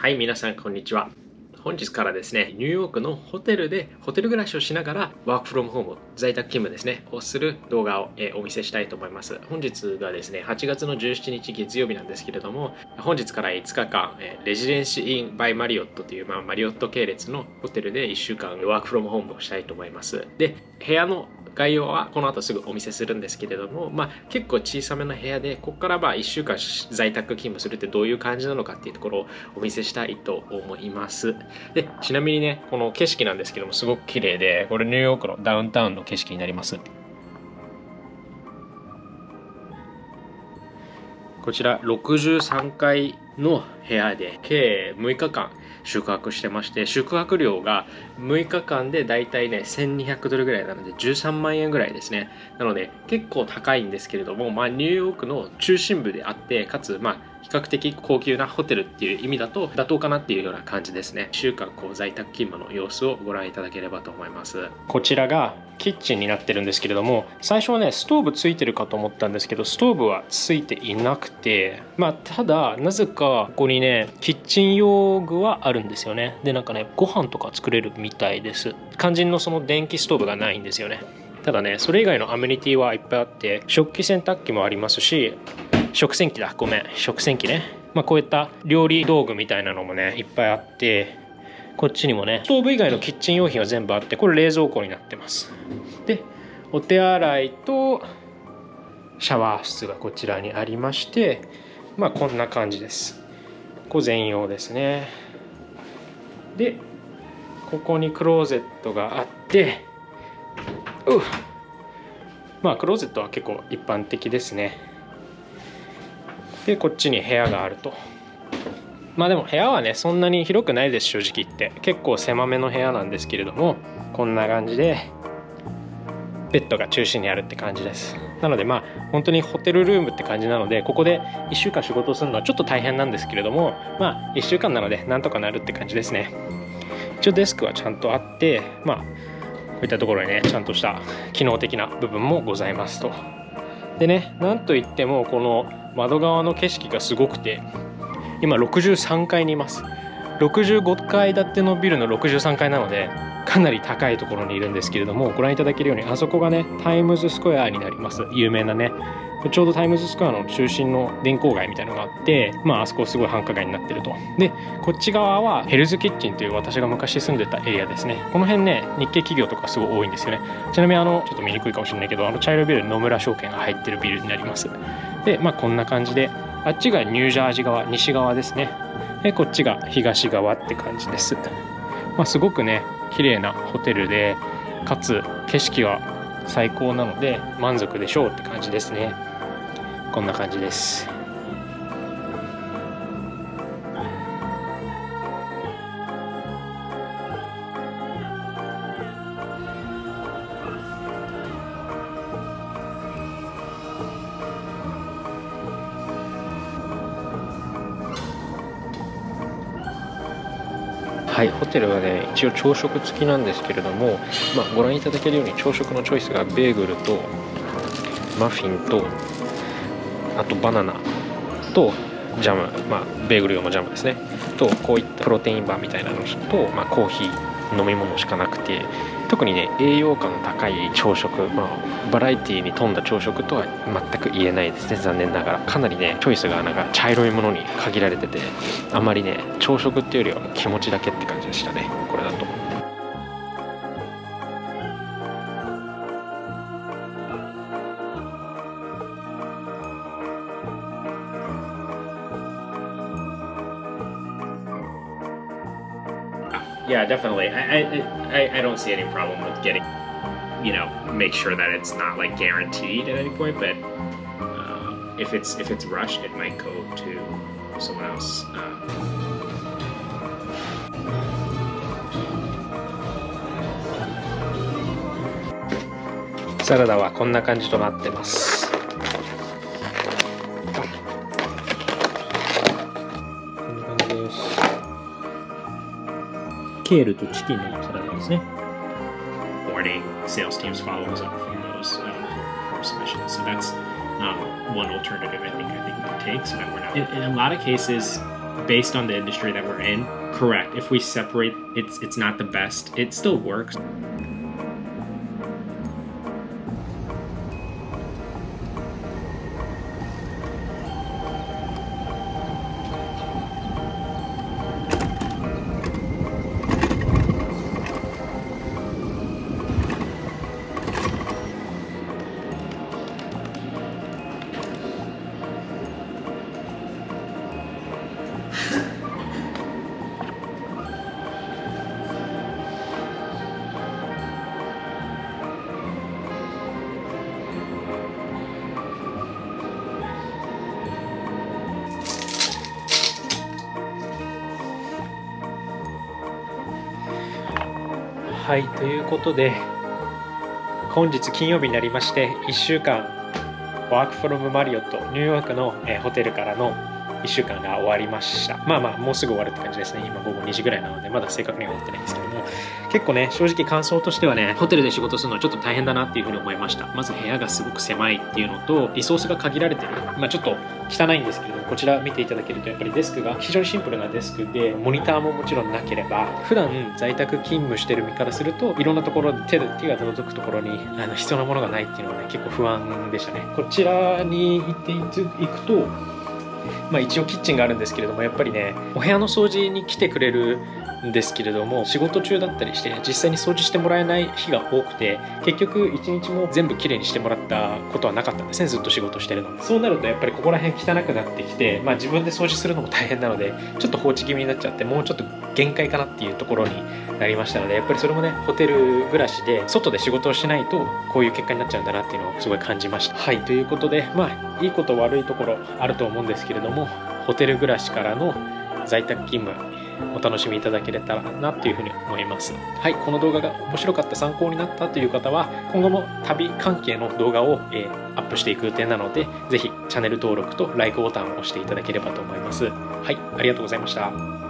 はい、皆さんこんにちは。本日からですね、ニューヨークのホテルでホテル暮らしをしながら work from home、在宅勤務ですね、をする動画を、えお見せしたいと思います。本日がですね、8月の17日月曜日なんですけれども、本日から5日間、え Residence Inn by Marriott という、まあ、マリオット系列のホテルで1週間 work from home をしたいと思います。で、部屋の概要はこの後すぐお見せするんですけれども、まあ、結構小さめの部屋でここからまあ1週間在宅勤務するってどういう感じなのかっていうところをお見せしたいと思います。でちなみにねこの景色なんですけどもすごく綺麗でこれニューヨークのダウンタウンの景色になります。こちら63階の部屋で計6日間宿泊してまして宿泊料が6日間でだいたいね1200ドルぐらいなので13万円ぐらいですね。なので結構高いんですけれども、まあ、ニューヨークの中心部であってかつまあ比較的高級なホテルっていう意味だと妥当かなっていうような感じですね。週間こう在宅勤務の様子をご覧いただければと思います。こちらがキッチンになってるんですけれども最初はねストーブついてるかと思ったんですけどストーブはついていなくてまあただなぜかここにねキッチン用具はあるんですよね。でなんかねご飯とか作れるみたいです。肝心のその電気ストーブがないんですよね。ただねそれ以外のアメニティはいっぱいあって食器洗濯機もありますし食洗機だ。ごめん。食洗機ね。まあこういった料理道具みたいなのもねいっぱいあってこっちにもねストーブ以外のキッチン用品は全部あってこれ冷蔵庫になってます。でお手洗いとシャワー室がこちらにありましてまあこんな感じです。ここ全用ですね。でここにクローゼットがあってうっ。まあクローゼットは結構一般的ですね。でこっちに部屋があると。まあでも部屋はねそんなに広くないです正直言って。結構狭めの部屋なんですけれどもこんな感じでベッドが中心にあるって感じです。なのでまあ本当にホテルルームって感じなのでここで1週間仕事するのはちょっと大変なんですけれどもまあ1週間なのでなんとかなるって感じですね。一応デスクはちゃんとあってまあこういったところにねちゃんとした機能的な部分もございますと。でねなんといってもこの窓側の景色がすごくて今63階にいます。65階建てのビルの63階なのでかなり高いところにいるんですけれどもご覧いただけるようにあそこがねタイムズスクエアになります。有名なねちょうどタイムズスクエアの中心の電光街みたいなのがあってまああそこすごい繁華街になってると。でこっち側はヘルズキッチンという私が昔住んでたエリアですね。この辺ね日系企業とかすごい多いんですよね。ちなみにあのちょっと見にくいかもしれないけどあの茶色ビル野村証券が入ってるビルになります。でまあこんな感じであっちがニュージャージ側西側ですね。でこっちが東側って感じです。まあ、すごくね綺麗なホテルでかつ景色は最高なので満足でしょうって感じですね。こんな感じです。はい、ホテルはね一応朝食付きなんですけれども、まあ、ご覧いただけるように朝食のチョイスがベーグルとマフィンとあとバナナとジャム、まあ、ベーグル用のジャムですねとこういったプロテインバーみたいなのと、まあ、コーヒー飲み物しかなくて特にね栄養価の高い朝食、まあ、バラエティーに富んだ朝食とは全く言えないですね残念ながらかなりねチョイスがなんか茶色いものに限られててあまりね朝食っていうよりは気持ちだけって感じでしたねこれだと。Yeah, definitely. I, I I I don't see any problem with getting, you know, make sure that it's not like guaranteed at any point. But uh, if it's if it's rushed, it might go to someone else. Uh, サラダはこんな感じとなってます ケールとチキンのサラダですね morning sales teams follows up from those uh, form submissions. So that's um, one alternative I think I think we can take so that we're not. In, in a lot of cases, based on the industry that we're in, correct. If we separate, it's it's not the best. It still works. はいということで本日金曜日になりまして1週間ワークフォロムマリオットニューヨークの、ホテルからの1週間が終わりました。まあまあもうすぐ終わるって感じですね。今午後2時ぐらいなのでまだ正確には終わってないんですけども。結構ね正直感想としてはねホテルで仕事するのはちょっと大変だなっていうふうに思いました。まず部屋がすごく狭いっていうのとリソースが限られてる。まあちょっと汚いんですけれどもこちら見ていただけるとやっぱりデスクが非常にシンプルなデスクでモニターももちろんなければ普段在宅勤務してる身からするといろんなところで手で手が届くところにあの必要なものがないっていうのはね結構不安でしたね。こちらに行っていくとまあ、一応キッチンがあるんですけれどもやっぱりねお部屋の掃除に来てくれるんですけれども仕事中だったりして実際に掃除してもらえない日が多くて結局一日も全部きれいにしてもらったことはなかったんですねずっと仕事してるの。そうなるとやっぱりここら辺汚くなってきて、まあ、自分で掃除するのも大変なのでちょっと放置気味になっちゃってもうちょっと限界かなっていうところになりましたのでやっぱりそれもねホテル暮らしで外で仕事をしないとこういう結果になっちゃうんだなっていうのをすごい感じました。はいということでまあいいこと悪いところあると思うんですけれどもホテル暮らしからの在宅勤務お楽しみいただけれたらなというふうに思います。はいこの動画が面白かった参考になったという方は今後も旅関係の動画を、えーアップしていく予定なのでぜひチャンネル登録と LIKE ボタンを押していただければと思います。はいありがとうございました。